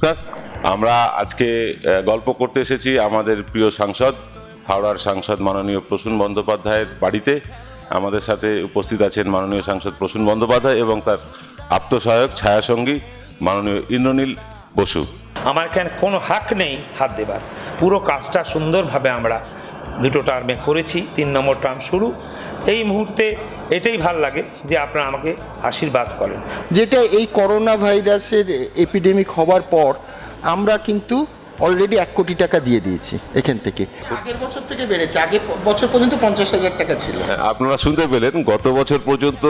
নমস্কার। আমরা আজকে গল্প করতে এসেছি আমাদের প্রিয় সাংসদ, হাওড়ার সাংসদ মাননীয় প্রসূন বন্দ্যোপাধ্যায়ের বাড়িতে। আমাদের সাথে উপস্থিত আছেন মাননীয় সাংসদ প্রসূন বন্দ্যোপাধ্যায় এবং তার আত্মসহায়ক ছায়াসঙ্গী মাননীয় ইন্দ্রনীল বসু। আমার এখানে কোনো হাক নেই হাত দেবার। পুরো কাজটা সুন্দরভাবে আমরা দুটো টার্মে করেছি, তিন নম্বর টার্ম শুরু। এই মুহূর্তে এটাই ভালো লাগে যে আপনারা আমাকে আশীর্বাদ করেন। যেটা এই করোনা ভাইরাসের এপিডেমিক হওয়ার পর আমরা কিন্তু অলরেডি এক কোটি টাকা দিয়ে দিয়েছি এখান থেকে। আগের বছর থেকে বেড়েছে আগে বছর পর্যন্ত পঞ্চাশ হাজার টাকা ছিল। আপনারা শুনতে পেলেন গত বছর পর্যন্ত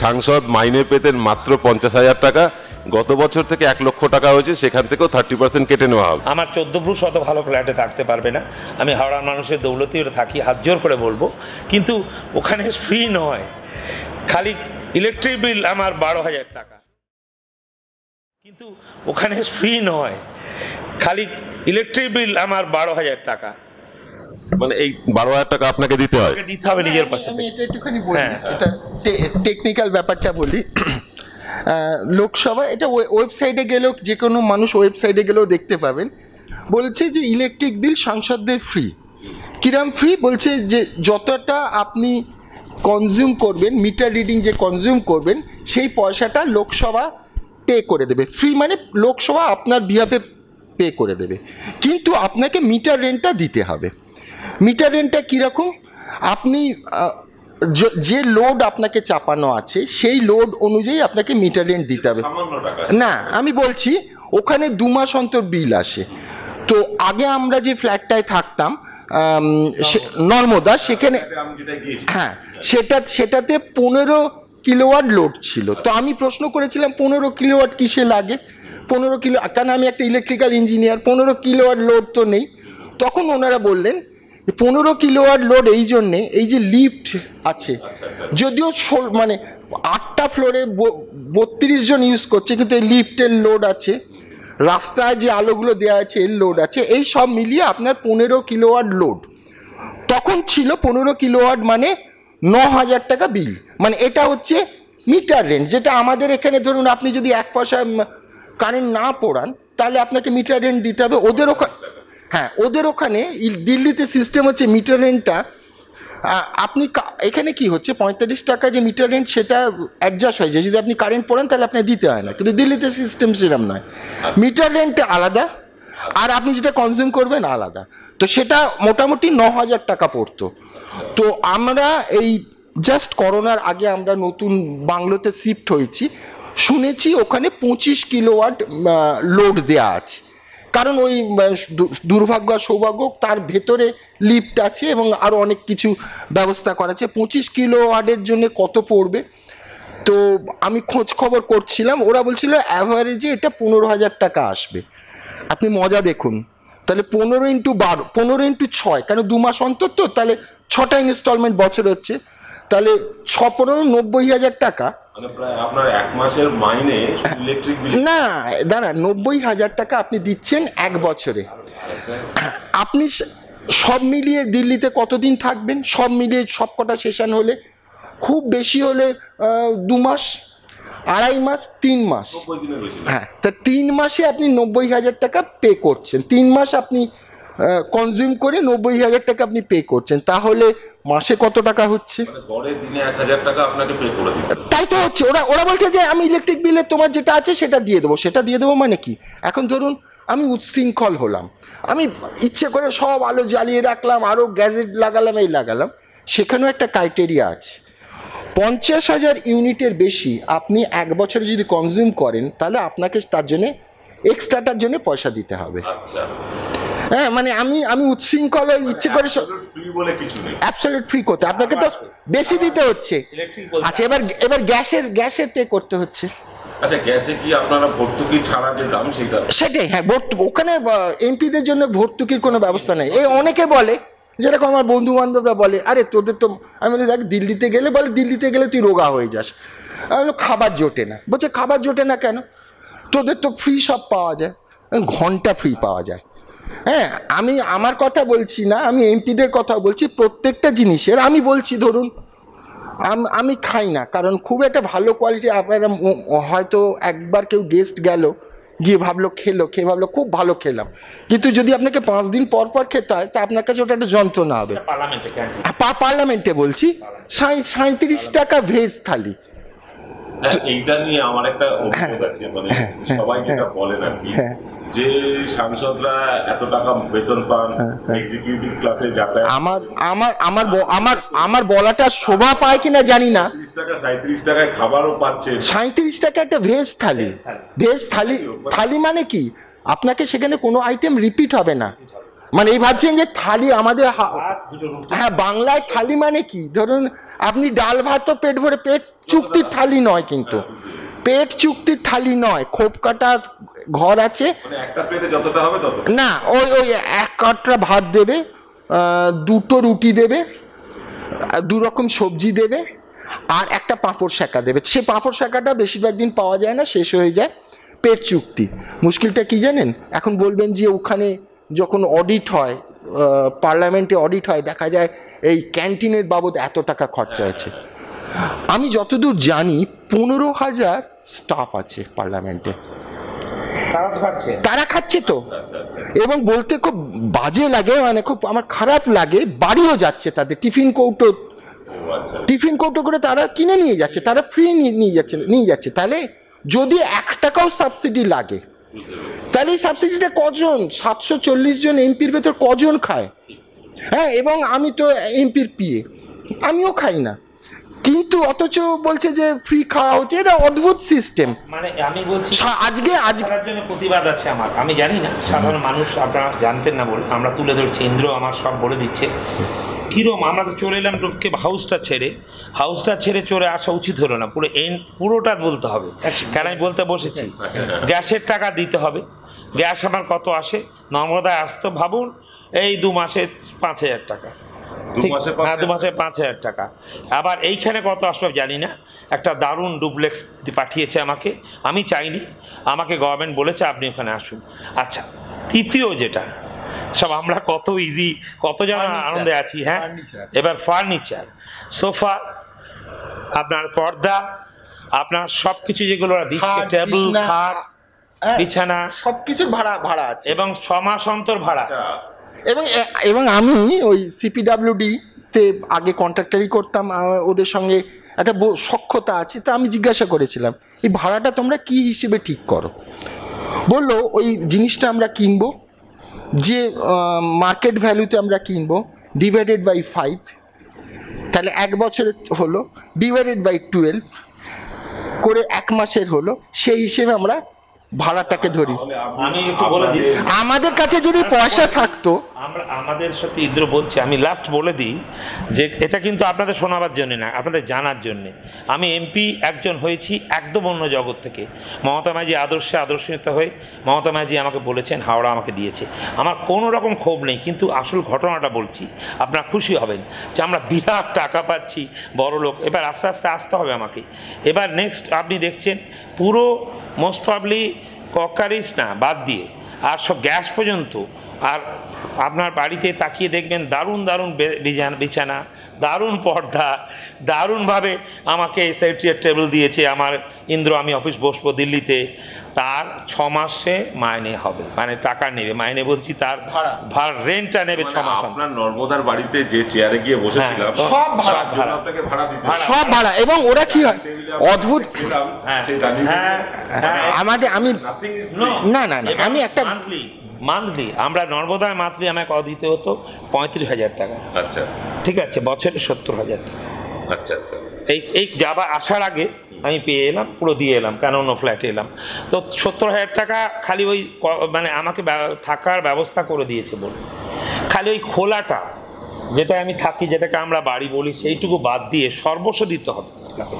সাংসদ মাইনে পেতেন মাত্র পঞ্চাশ হাজার টাকা গত বছর থেকে এক লক্ষ টাকা হয়েছে সেখান থেকেও থার্টি পার্সেন্ট কেটে নেওয়া হবে। আমার চোদ্দ পুরুষ অত ভালো ফ্ল্যাটে থাকতে পারবে না। আমি হাওড়ার মানুষের দৌলতি থাকি হাত জোর করে বলব। কিন্তু ওখানে ফ্রি নয়। খালি ইলেকট্রিক বিল আমার বারো হাজার টাকা। কিন্তু ওখানে ফ্রি নয়। খালি ইলেকট্রিক বিল আমার বারো হাজার টাকা। মানে এই বারো হাজার টাকা আপনাকে দিতে হয়? দিতে হবে নিজের পাশে আমি এটা একটুখানি বলি হ্যাঁ। এটা টেকনিক্যাল ব্যাপারটা বলি। লোকসভা, এটা ওয়েবসাইটে গেলেও যে কোনো মানুষ ওয়েবসাইটে গেলেও দেখতে পাবেন। বলছে যে ইলেকট্রিক বিল সাংসদদের ফ্রি কিরাম ফ্রি বলছে যে যতটা আপনি কনজিউম করবেন মিটার রিডিং যে কনজিউম করবেন, সেই পয়সাটা লোকসভা পে করে দেবে। ফ্রি মানে লোকসভা আপনার বিহাফে পে করে দেবে। কিন্তু আপনাকে মিটার রেন্টটা দিতে হবে। মিটার রেন্টটা কীরকম? আপনি য- লোড আপনাকে চাপানো আছে সেই লোড অনুযায়ী আপনাকে মিটার রেন্ট দিতে হবে। না আমি বলছি ওখানে দু মাস অন্তর বিল আসে। তো আগে আমরা যে ফ্ল্যাটটায় থাকতাম সে- নর্মদা সেখানে হ্যাঁ সেটা সেটাতে পনেরো কিলোওয়াট লোড ছিল। তো আমি প্রশ্ন করেছিলাম পনেরো কিলোওয়াট কিসে লাগে? পনেরো কিলো কারণ আমি একটা ইলেকট্রিক্যাল ইঞ্জিনিয়ার পনেরো কিলোওয়াট লোড তো নেই। তখন ওনারা বললেন পনেরো কিলোওয়াট লোড এই জন্যে এই যে লিফট আছে। যদিও মানে আটটা ফ্লোরে বত্রিশ জন ইউজ করছে কিন্তু এই লিফটের লোড আছে। রাস্তায় যে আলোগুলো দেওয়া আছে এর লোড আছে। এই সব মিলিয়ে আপনার পনেরো কিলোওয়াট লোড তখন ছিল পনেরো কিলোওয়াট মানে ন হাজার টাকা বিল মানে এটা হচ্ছে মিটার রেন্ট যেটা আমাদের এখানে ধরুন আপনি যদি এক পয়সা কারেন্ট না পড়ান তাহলে আপনাকে মিটার রেন্ট দিতে হবে। ওদের ওখানে হ্যাঁ ওদের ওখানে দিল্লিতে সিস্টেম হচ্ছে মিটার রেন্টটা আপনি এখানে কি হচ্ছে, পঁয়তাল্লিশ টাকা যে মিটার রেন্ট সেটা অ্যাডজাস্ট হয়ে যায় যদি আপনি কারেন্ট পড়েন তাহলে আপনি দিতে হয় না, কিন্তু দিল্লিতে সিস্টেম সেরকম নয়। মিটার রেন্টটা আলাদা, আর আপনি যেটা কনজিউম করবেন আলাদা। তো সেটা মোটামুটি ন হাজার টাকা পড়তো। তো আমরা এই জাস্ট করোনার আগে আমরা নতুন বাংলোতে শিফট হয়েছি, শুনেছি ওখানে পঁচিশ কিলোওয়াট লোড দেয়া আছে। কারণ ওই দুর্ভাগ্য আর সৌভাগ্য তার ভেতরে লিফট আছে এবং আরও অনেক কিছু ব্যবস্থা করা আছে। পঁচিশ কিলো ওয়ার্ডের জন্য কত পড়বে? তো আমি খোঁজ খবর করছিলাম, ওরা বলছিল অ্যাভারেজে এটা পনেরো হাজার টাকা আসবে। আপনি মজা দেখুন। তাহলে পনেরো ইন্টু বারো, পনেরো ইন্টু ছয়, কেন দু মাস অন্তর তো? তাহলে ছটা ইনস্টলমেন্ট বছর হচ্ছে। তাহলে ছ পনেরো নব্বই হাজার টাকা। মানে প্রায় আপনার এক মাসের মাইনে না দাঁড়া নব্বই হাজার টাকা আপনি দিচ্ছেন এক বছরে। আপনি সব মিলিয়ে দিল্লিতে কতদিন থাকবেন? সব মিলিয়ে সব কটা সেশন হলে খুব বেশি হলে দু মাস আড়াই মাস তিন মাস। হ্যাঁ তা তিন মাসে আপনি নব্বই হাজার টাকা পে করছেন। তিন মাস আপনি কনজিউম করে নব্বই হাজার টাকা আপনি পে করছেন। তাহলে মাসে কত টাকা হচ্ছে? গড়ে দিনে এক হাজার টাকা আপনাকে পে করে তাই তো হচ্ছে। ওরা ওরা বলছে যে আমি ইলেকট্রিক বিলে তোমার যেটা আছে সেটা দিয়ে দেবো। সেটা দিয়ে দেবো মানে কি? এখন ধরুন আমি উচ্ছৃঙ্খল হলাম। আমি ইচ্ছে করে সব আলো জ্বালিয়ে রাখলাম আরও গ্যাজেট লাগালাম এই লাগালাম। সেখানেও একটা ক্রাইটেরিয়া আছে। পঞ্চাশ হাজার ইউনিটের বেশি আপনি এক বছরে যদি কনজিউম করেন তাহলে আপনাকে তার জন্যে এক্সট্রাটার জন্য পয়সা দিতে হবে। আচ্ছা। হ্যাঁ মানে আমি আমি উচ্ছৃঙ্খল ইচ্ছে করে ফ্রি বলে কিছু নেই। অ্যাবসলিউট ফ্রি করতে আপনাকে তো বেশি দিতে হচ্ছে। আচ্ছা এবার এবার গ্যাসের গ্যাসের পে করতে হচ্ছে। আচ্ছা গ্যাসে কি আপনারা ভর্তুকি ছাড়া যে দাম সেইটা সেটাই হ্যাঁ ভর্তু ওখানে এমপিদের জন্য ভর্তুকির কোনো ব্যবস্থা নেই। এই অনেকে বলে যেরকম আমার বন্ধু বান্ধবরা বলে আরে তোদের তো আমি বলি দেখ দিল্লিতে গেলে বলে দিল্লিতে গেলে তুই রোগা হয়ে যাস। আমি বললাম, খাবার জোটে না। বলছে খাবার জোটে না কেন? তোদের তো ফ্রি সব পাওয়া যায়। ঘণ্টা ফ্রি পাওয়া যায়। হ্যাঁ আমি আমার কথা বলছি না আমি এমপিদের কথা বলছি প্রত্যেকটা জিনিসের আমি বলছি ধরুন আমি খাই না কারণ খুব একটা ভালো কোয়ালিটি আপনারা হয়তো একবার কেউ গেস্ট গেল গিয়ে ভাবলো খেলো খেয়ে ভাবলো খুব ভালো খেলাম। কিন্তু যদি আপনাকে পাঁচ দিন পর পর খেতে হয় তা আপনার কাছে ওটা একটা যন্ত্রণা হবে। পার্লামেন্টে পা- পার্লামেন্টে বলছি সাঁই- সাঁইত্রিশ টাকা ভেজ থালি। হ্যাঁ, এইটা নিয়ে আমার একটা অভিযোগ আছে মানে সবাই যেটা বলেন আর কি হ্যাঁ। যে সাংসদরা এত টাকা বেতন পান হ্যাঁ, এক্সিকিউটিভ ক্লাসে যাতায়াত আমার আমার আমার ব- আমার আমার বলাটা শোভা পায় কিনা জানি না। তিরিশ টাকা সাঁত্রিশ টাকায় খাবারও পাচ্ছেন সাঁত্রিশ টাকা একটা ভেজ থালি। ভেজ থালি। থালি মানে কি? আপনাকে সেখানে কোনো আইটেম রিপিট হবে না। মানে এই ভাবছেন যে থালি আমাদের হ্যাঁ বাংলায় থালি মানে কি? ধরুন আপনি ডাল ভাত তো পেট ভরে পেট চুক্তির থালি নয় কিন্তু। পেট চুক্তির থালি নয় খোপ কাটার ঘর আছে। মানে না ওই ওই এক কাটরা ভাত দেবে দুটো রুটি দেবে দু রকম সবজি দেবে আর একটা পাঁপড় শাঁকা দেবে। সে পাঁপড় শাঁকাটা বেশিরভাগ দিন পাওয়া যায় না শেষ হয়ে যায় পেট চুক্তি। মুশকিলটা কি জানেন? এখন বলবেন যে ওখানে যখন অডিট হয় পার্লামেন্টে অডিট হয় দেখা যায় এই ক্যান্টিনের বাবদ এত টাকা খরচা হয়েছে। আমি যতদূর জানি পনেরো হাজার স্টাফ আছে পার্লামেন্টে তারা খাচ্ছে। তারা খাচ্ছে তো। এবং বলতে খুব বাজে লাগে মানে খুব আমার খারাপ লাগে বাড়িও যাচ্ছে তাদের টিফিন কৌটো টিফিন কৌটো করে তারা কিনে নিয়ে যাচ্ছে তারা ফ্রি নিয়ে যাচ্ছে নিয়ে যাচ্ছে। তাহলে যদি এক টাকাও সাবসিডি লাগে তাহলে এই সাবসিডিটা কজন? সাতশো চল্লিশ জন এমপির ভেতর কজন খায়? হ্যাঁ এবং আমি তো এমপির পিএ আমিও খাই না। কিন্তু অথচ বলছে যে ফ্রি খাওয়া হচ্ছে এটা অদ্ভুত সিস্টেম মানে আমি বলছি আজকে আজ করার জন্য প্রতিবাদ আছে আমার। আমি জানি না সাধারণ মানুষ আপনারা জানতেন না বলে আমরা তুলে ধরছি ইন্দ্র আমার সব বলে দিচ্ছে। কিরম আমরা তো চলে এলাম ঢুকে হাউসটা ছেড়ে। হাউসটা ছেড়ে চলে আসা উচিত হলো না পুরো এন পুরোটা বলতে হবে। কেন আমি বলতে বসেছি? গ্যাসের টাকা দিতে হবে। গ্যাস আমার কত আসে? নর্মদায় আসতো ভাবুন এই দু মাসে পাঁচ হাজার টাকা। দু মাসে পাঁচ হ্যাঁ হাজার পাঁচ হাজার টাকা। আবার এইখানে কত আসবে জানি না। একটা দারুণ ডুপ্লেক্স পাঠিয়েছে আমাকে। আমি চাইনি। আমাকে গভর্নমেন্ট বলেছে আপনি ওখানে আসুন। আচ্ছা তৃতীয় যেটা সব আমরা কত ইজি কত যেন আনন্দে আছি হ্যাঁ? এবার ফার্নিচার সোফা আপনার পর্দা আপনার সব কিছু যেগুলো দিচ্ছে টেবিল খাট হ্যাঁ, বিছানা। সবকিছুর ভাড়া ভাড়া আছে। এবং ছ মাস অন্তর ভাড়া। আচ্ছা। এবং এবং আমি ওই সিপিডাব্লিউডি তে আগে কন্ট্রাক্টারই করতাম ওদের সঙ্গে একটা সক্ষতা আছে, তা আমি জিজ্ঞাসা করেছিলাম, এই ভাড়াটা তোমরা কি হিসেবে ঠিক করো? বলল, ওই জিনিসটা আমরা কিনবো, যে মার্কেট ভ্যালুতে আমরা কিনবো ডিভাইডেড বাই ফাইভ তাহলে এক বছরের হলো ডিভাইডেড বাই টুয়েলভ করে এক মাসের হলো, সেই হিসেবে আমরা ভাড়াটাকে ধরি। তাহলে আমি একটু বলে দিই। আমাদের কাছে যদি পয়সা থাকতো আমরা আমাদের সাথে ইন্দ্র বলছি আমি লাস্ট বলে দিই যে এটা কিন্তু আপনাদের শোনাবার জন্য না আপনাদের জানার জন্যে। আমি এমপি একজন হয়েছি একদম অন্য জগৎ থেকে। মমতা মাঝি আদর্শে আদর্শিত হয়ে মমতা মাঝি আমাকে বলেছেন হাওড়া আমাকে দিয়েছে। আমার কোনো রকম ক্ষোভ নেই কিন্তু আসল ঘটনাটা বলছি আপনারা খুশি হবেন যে আমরা বিরাট টাকা পাচ্ছি বড় লোক এবার আস্তে আস্তে আসতে হবে আমাকে। এবার নেক্সট আপনি দেখছেন পুরো মোস্ট প্রবলি ককারিস না, বাদ দিয়ে। আর সব গ্যাস পর্যন্ত। আর আপনার বাড়িতে তাকিয়ে দেখবেন দারুণ দারুণ বিছানা। দারুণ পর্দা দারুণভাবে আমাকে সেক্রেটারিয়েট টেবিল দিয়েছে। আমার ইন্দ্র আমি অফিস বসবো দিল্লিতে। তার ছ মাসে মাইনে হবে। মানে টাকা নেবে। মাইনে বলছি তার ভাড়া। ভাড়া রেন্টটা নেবে ছ মানে মাস আপনার নর্মদার বাড়িতে যে চেয়ারে গিয়ে বসেছিলাম হ্যাঁ, সব ভাড়া। আপনাকে ভাড়া দিতে সব ভাড়া। এবং ওরা কি হয়? অদ্ভুত। হ্যাঁ, হ্যাঁ, হ্যাঁ। আমাদের আমি না, না, না, আমি একটা- মান্থলি আমরা নর্মদায় মান্থলি আমাকে দিতে হতো পঁয়ত্রিশ হাজার টাকা। আচ্ছা। ঠিক আছে বছরে সত্তর হাজার টাকা। আচ্ছা আচ্ছা। এই এই যাবা আসার আগে আমি পেয়ে এলাম পুরো দিয়ে এলাম কেন অন্য ফ্ল্যাটে এলাম। তো সত্তর হাজার টাকা খালি ওই ক- মানে আমাকে থাকার ব্যবস্থা করে দিয়েছে বলে। খালি ওই খোলাটা যেটা আমি থাকি যেটাকে আমরা বাড়ি বলি সেইটুকু বাদ দিয়ে সর্বস্ব দিতে হবে আপনাকে।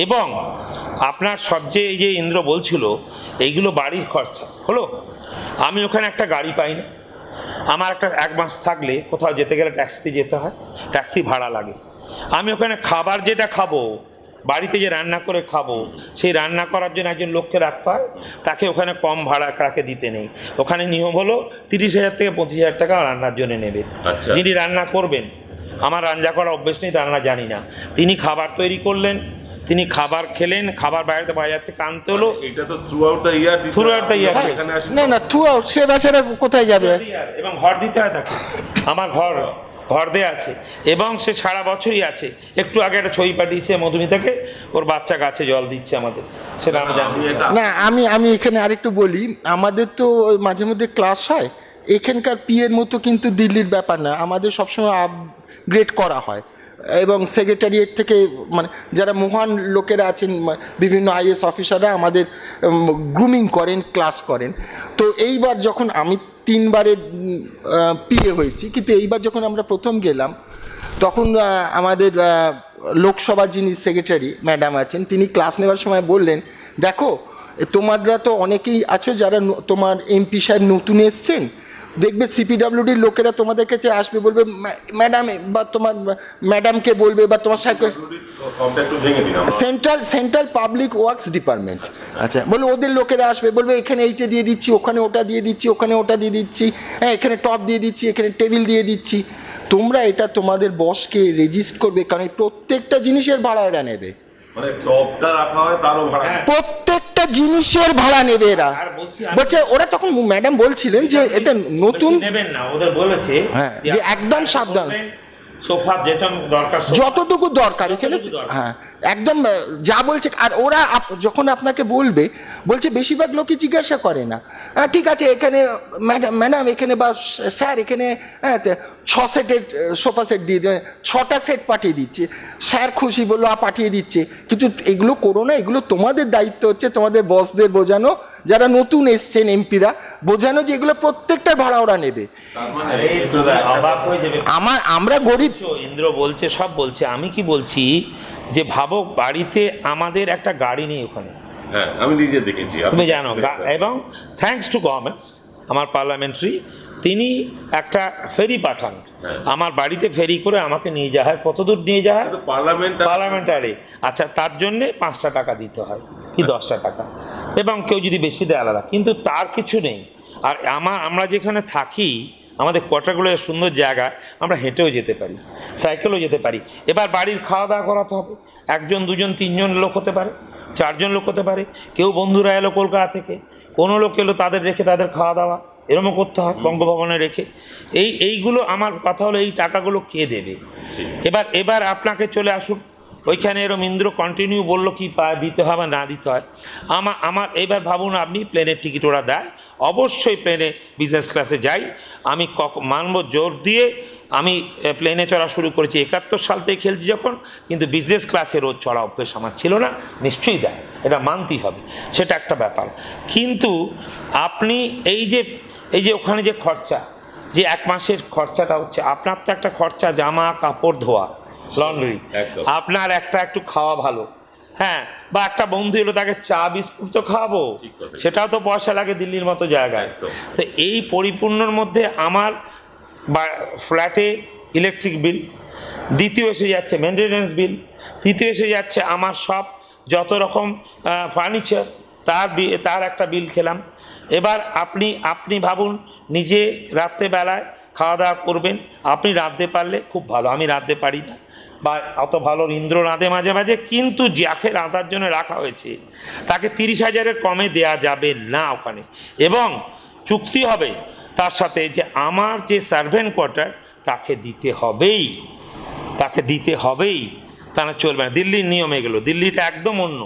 এবং আপনার সবচেয়ে এই যে ইন্দ্র বলছিল এইগুলো বাড়ির খরচা। হলো? আমি ওখানে একটা গাড়ি পাই না আমার একটা এক মাস থাকলে কোথাও যেতে গেলে ট্যাক্সিতে যেতে হয় ট্যাক্সি ভাড়া লাগে। আমি ওখানে খাবার যেটা খাব বাড়িতে যে রান্না করে খাব সেই রান্না করার জন্য একজন লোককে রাখতে হয় তাকে ওখানে কম ভাড়া কাকে দিতে নেই। ওখানে নিয়ম হলো তিরিশ হাজার থেকে পঁচিশ হাজার টাকা রান্নার জন্য নেবে। আচ্ছা। যিনি রান্না করবেন আমার রান্না করা অভ্যেস নেই তা রান্না জানি না। তিনি খাবার তৈরি করলেন তিনি খাবার খেলেন খাবার বাইরে বাজার থেকে আনতে হলো। এটা তো থ্রু আউট দ্য ইয়ার. এখানে না না থ্রু আউট সে বেচারা কোথায় যাবে? এবং ঘর দিতে হয় তাকে। আমার ঘর ঘর দেয়া আছে। এবং সে সারা বছরই আছে। একটু আগে একটা ছবি পাঠিয়েছে মধুমিতাকে। ওর বাচ্চা গাছে জল দিচ্ছে আমাদের। সেটা আমি জানি। না আমি আমি এখানে আরেকটু বলি আমাদের তো মাঝে মধ্যে ক্লাস হয়। এখানকার পিএর মতো কিন্তু দিল্লির ব্যাপার না। আমাদের সবসময় আপগ্রেড করা হয়। এবং সেক্রেটারিয়েট থেকে মানে যারা মহান লোকেরা আছেন বিভিন্ন আইএস অফিসাররা আমাদের গ্রুমিং করেন ক্লাস করেন। তো এইবার যখন আমি তিনবারে পিএ হয়েছি, কিন্তু এইবার যখন আমরা প্রথম গেলাম, তখন আমাদের লোকসভা যিনি সেক্রেটারি ম্যাডাম আছেন, তিনি ক্লাস নেওয়ার সময় বললেন, দেখো, এ, তোমরা তো অনেকেই আছো যারা তোমার এমপি সাহেব নতুন এসছেন দেখবে সিপিডাব্লিউডির লোকেরা তোমাদের কাছে আসবে বলবে ম্যাডাম বা তোমার ম্যাডামকে বলবে বা তোমার আমরা। Central central public works department আচ্ছা বলবে ওদের লোকেরা আসবে বলবে এখানে এইটা দিয়ে দিচ্ছি ওখানে ওটা দিয়ে দিচ্ছি ওখানে ওটা দিয়ে দিচ্ছি হ্যাঁ এখানে টপ দিয়ে দিচ্ছি এখানে টেবিল দিয়ে দিচ্ছি। তোমরা এটা তোমাদের বসকে রেজিস্ট করবে কারণ প্রত্যেকটা জিনিসের ভাড়া এরা নেবে। মানে টপটা রাখা হয় তারও ভাড়া। প্রত্যেকটা জিনিসের ভাড়া নেবে এরা। বলছি ওরা তখন ম্যাডাম বলছিলেন যে এটা নতুন নেবেন না ওদের বলেছে হ্যাঁ, যে একদম সাবধান। সোফা দরকার যতটুকু দরকার এখানে হ্যাঁ একদম যা বলছে আর ওরা যখন আপনাকে বলবে বলছে বেশিরভাগ লোকে জিজ্ঞাসা করে না। হ্যাঁ ঠিক আছে এখানে ম্যাডাম ম্যাডাম এখানে বা স্যার এখানে হ্যাঁ ছ সেটের সোফা সেট দিয়ে দেবে ছটা সেট পাঠিয়ে দিচ্ছে। স্যার খুশি বলল আর পাঠিয়ে দিচ্ছে। কিন্তু এগুলো করো না এগুলো তোমাদের দায়িত্ব হচ্ছে তোমাদের বসদের বোঝানো যারা নতুন এসছেন এমপিরা বোঝানো যে এগুলো প্রত্যেকটা ভাড়া ওরা নেবে। মানে আমার আমরা গরিব। ইন্দ্র বলছে সব বলছে আমি কি বলছি যে ভাবো বাড়িতে আমাদের একটা গাড়ি নেই ওখানে। হ্যাঁ আমি নিজে দেখেছি। তুমি জানো। এবং থ্যাঙ্কস টু গভর্নমেন্টস আমার পার্লামেন্টারি তিনি একটা ফেরি পাঠান। হ্যাঁ। আমার বাড়িতে ফেরি করে আমাকে নিয়ে যাওয়া হয়। কত দূর নিয়ে যাওয়া হয়? Parliament parliamentary. আচ্ছা তার জন্যে পাঁচটা টাকা দিতে হয় কি দশটা টাকা। এবং কেউ যদি বেশি দেয় আলাদা। কিন্তু তার কিছু নেই। আর আমার আমরা যেখানে থাকি আমাদের কোয়ার্টারগুলো সুন্দর জায়গা আমরা হেঁটেও যেতে পারি সাইকেলও যেতে পারি। এবার বাড়ির খাওয়া দাওয়া করাতে হবে। একজন দুজন তিনজন লোক হতে পারে চারজন লোক হতে পারে। কেউ বন্ধুরা এলো কলকাতা থেকে কোনো লোক এলো তাদের রেখে তাদের খাওয়া দাওয়া এরমও করতে হয় বঙ্গভবনে রেখে। এই এইগুলো আমার কথা হলো এই টাকাগুলো কে দেবে? এবার এবার আপনাকে চলে আসুন। ওইখানে এরম ইন্দ্র কন্টিনিউ বলল কি পা দিতে হবে না দিতে হয়। আমার আমার এবার ভাবুন আপনি প্লেনের টিকিট ওরা দেয়। অবশ্যই প্লেনে বিজনেস ক্লাসে যাই। আমি কক মানব জোর দিয়ে আমি প্লেনে চড়া শুরু করেছি। একাত্তর সাল থেকে খেলছি যখন কিন্তু বিজনেস ক্লাসে রোজ চড়া অভ্যেস আমার ছিল না নিশ্চয়ই দেয়। এটা মানতেই হবে। সেটা একটা ব্যাপার। কিন্তু আপনি এই যে এই যে ওখানে যে খরচা যে এক মাসের খরচাটা হচ্ছে আপনার তো একটা খরচা জামা কাপড় ধোয়া লন্ড্রি আপনার একটা একটু খাওয়া ভালো। হ্যাঁ বা একটা বন্ধু এলো তাকে চা বিস্কুট তো খাওয়াবো সেটাও তো পয়সা লাগে দিল্লির মতো জায়গায়। তো এই পরিপূর্ণর মধ্যে আমার বা ফ্ল্যাটে ইলেকট্রিক বিল দ্বিতীয় এসে যাচ্ছে মেনটেনেন্স বিল তৃতীয় এসে যাচ্ছে আমার সব যত রকম ফার্নিচার তার বি- তার একটা বিল খেলাম। এবার আপনি আপনি ভাবুন, নিজে রাত্রেবেলায় খাওয়া দাওয়া করবেন, আপনি রাঁধতে পারলে খুব ভালো, আমি রাঁধতে পারি না, বা অত ভালো ইন্দ্র রাঁধে মাঝে মাঝে, কিন্তু যাকে রাঁধার জন্য রাখা হয়েছে, তাকে তিরিশ হাজারের কমে দেয়া যাবে না ওখানে। এবং চুক্তি হবে তার সাথে যে আমার যে সার্ভেন্ট কোয়ার্টার তাকে দিতে হবেই, তাকে দিতে হবেই, তা না চলবে না। দিল্লির নিয়ম এগুলো, দিল্লিটা একদম অন্য।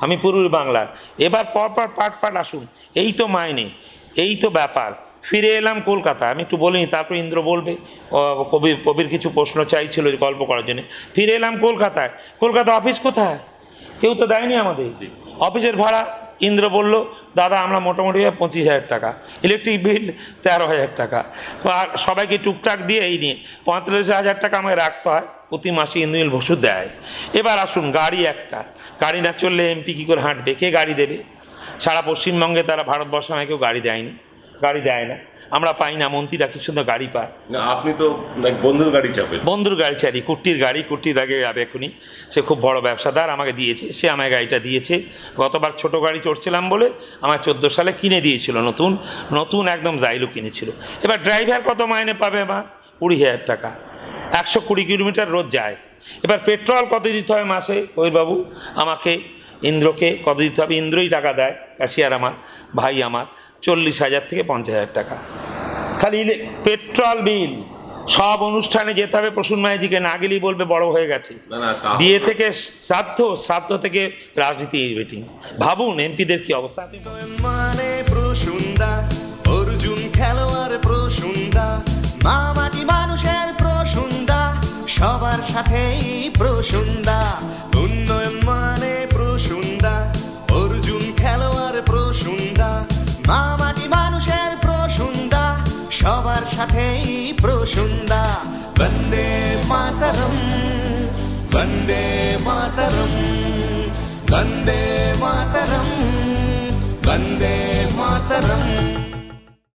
আমি পূর্বী বাংলার এবার পরপর পাট পাট আসুন। এই তো মাইনে এই তো ব্যাপার। ফিরে এলাম কলকাতা। আমি একটু বলিনি তারপর ইন্দ্র বলবে কবির কবির কিছু প্রশ্ন চাইছিল গল্প করার জন্য। ফিরে এলাম কলকাতায়। কলকাতা অফিস কোথায়? কেউ তো দেয়নি আমাদের। অফিসের ভাড়া ইন্দ্র বলল দাদা আমরা মোটামুটি পঁচিশ হাজার টাকা। ইলেকট্রিক বিল তেরো হাজার টাকা। আর সবাইকে টুকটাক দিয়ে এই নিয়ে। পঁয়তাল্লিশ হাজার টাকা আমাকে রাখতে হয়। প্রতি মাসে ইন্দ্রনীল বসু দেয়। এবার আসুন গাড়ি একটা। গাড়ি না চললে এমপি কী করে হাঁটবে? কে গাড়ি দেবে? সারা পশ্চিমবঙ্গে তারা ভারতবর্ষে আমাকে কেউ গাড়ি দেয়নি। গাড়ি দেয় না। আমরা পাই না মন্ত্রীরা কি সুন্দর গাড়ি পায়। না, আপনি তো বন্ধুর গাড়ি চাপেন। বন্ধুর গাড়ি চারি কুট্টির গাড়ি কুট্টির আগে যাবে এখনই সে খুব বড় ব্যবসাদার আমাকে দিয়েছে সে আমায় গাড়িটা দিয়েছে। গতবার ছোট গাড়ি চড়ছিলাম বলে আমার চোদ্দ সালে কিনে দিয়েছিল নতুন নতুন একদম জাইলু কিনেছিল। এবার ড্রাইভার কত মাইনে পাবে আমার? কুড়ি হাজার টাকা। একশো কুড়ি কিলোমিটার রোজ যায়। এবার পেট্রোল কত দিতে হবে মাসে? বাবু আমাকে ইন্দ্রকে কত দিতে হবে? ইন্দ্রই টাকা দেয় ক্যাশিয়ার আমার ভাই আমার চল্লিশ হাজার থেকে পঞ্চাশ হাজার টাকা। খালি পেট্রোল বিল সব অনুষ্ঠানে যেতে হবে প্রসূন মাইজিকে না গেলেই বলবে বড় হয়ে গেছে। না, না, তা- বিয়ে থেকে শ্রাদ্ধ শ্রাদ্ধ থেকে রাজনীতি মিটিং ভাবুন এমপিদের কি অবস্থা? হেই প্রসুন্দা, উন্নয়ন মানে প্রসুন্দা, অর্জুন খেলোয়াড় প্রসুন্দা, মা মাটি মানুষের প্রসুন্দা, সবার সাথেই প্রসুন্দা। বন্দে মাতরম বন্দে মাতরম বন্দে মাতরম বন্দে মাতরম।